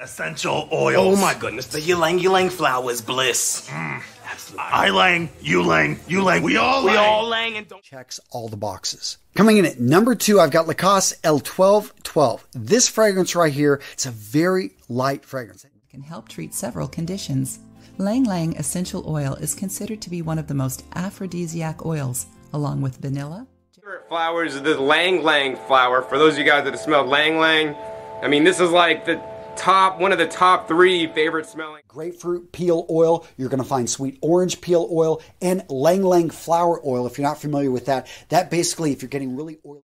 Essential oh oils. Oh my goodness, the ylang ylang flower is bliss. Mm. Absolutely. I lang, you lang, you lang. We all We lang. all lang and don't. checks all the boxes. Coming in at number two, I've got Lacoste L1212. This fragrance right here, it's a very light fragrance. can help treat several conditions. Lang Lang essential oil is considered to be one of the most aphrodisiac oils, along with vanilla, favorite flowers is the Lang Lang flower. For those of you guys that have smelled Lang Lang, I mean, this is like the top, one of the top three favorite smelling. Grapefruit peel oil, you're going to find sweet orange peel oil, and Lang Lang flower oil. If you're not familiar with that, that basically, if you're getting really oily,